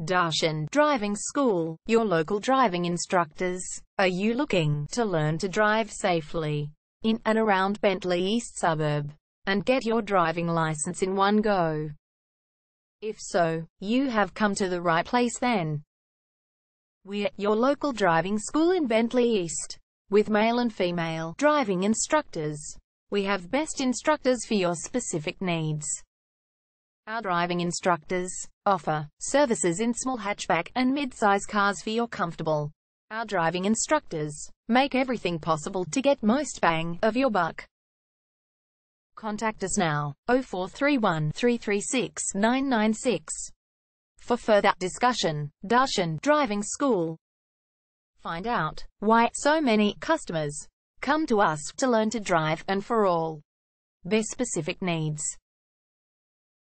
Darshan Driving School, your local driving instructors. Are you looking to learn to drive safely in and around Bentleigh East Suburb and get your driving license in one go? If so, you have come to the right place then. We're your local driving school in Bentleigh East. With male and female driving instructors. We have best instructors for your specific needs. Our driving instructors offer services in small hatchback and mid-size cars for your comfortable. Our driving instructors make everything possible to get most bang of your buck. Contact us now, 0431 336 996. For further discussion, Darshan Driving School. Find out why so many customers come to us to learn to drive and for all their specific needs.